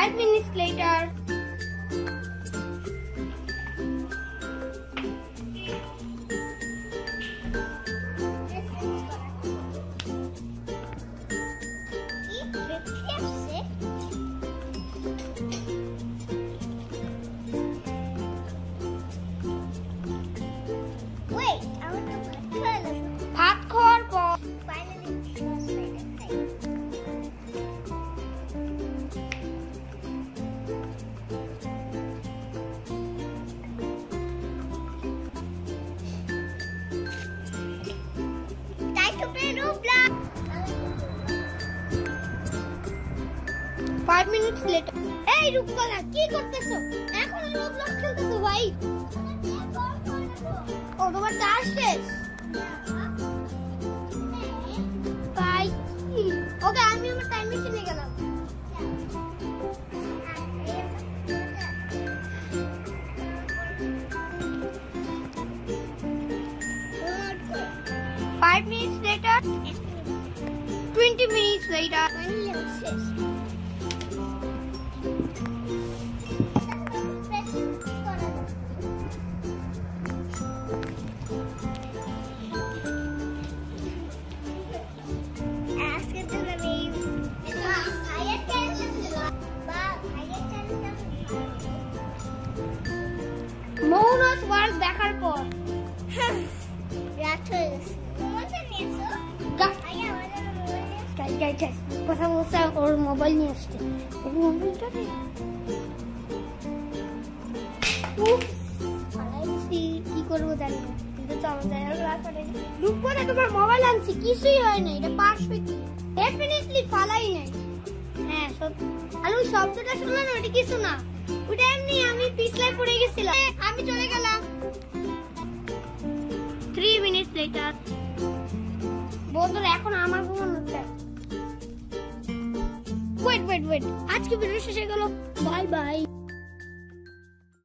5 minutes later. 5 minutes later এই রূপকলা কি করতেছো? এখন রোবলক্স খেলতেছো, ভাই। ও, তোমার কাজ শেষ? ওকে, আমি আমার টাইম মেশিনে গেলাম। Five minutes later twenty minutes later Ask it to the name. Hayat Ba, hayat মৌনস world দেখার পর রাত হয়ে গেছে চাই কথা ওর মোবাইল নিয়ে আসছে। মোবাইলটা কি করব জানি হোক রাস্তাটা তোমার মোবাইল আনছি। কিছুই হয় না এটা পারফেক্ট ডেফিনেটলি ফালাই নাই। হ্যাঁ সত্যি আর ওই শব্দটা শুনলাম ওটা কিছু না। ওটা এমনি আমি পিছলাই পড়ে গেছিলাম। আমি চলে গেলাম। Three minutes later wait wait wait আজকে ভিডিও শেষ হয়ে গেল। Bye bye